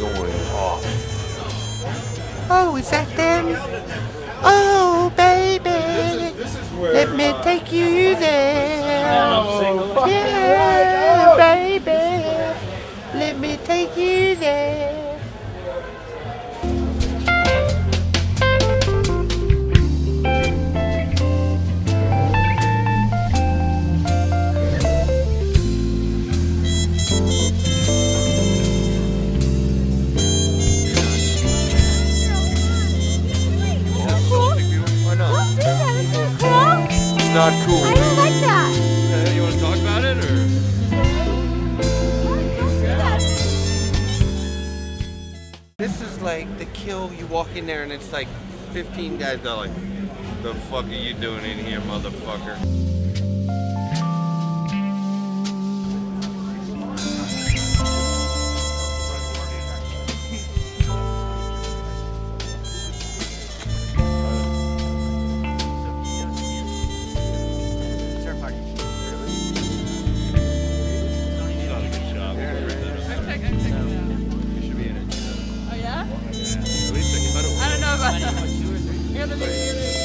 going off. Oh, is that them? Oh, baby. Let me take you there. Yeah, baby. Let me take you there. Thank you. Not cool. I don't like that. Uh, you want to talk about it or? This is like the kill. You walk in there and it's like 15 guys. They're like, "The fuck are you doing in here, motherfucker?" Get.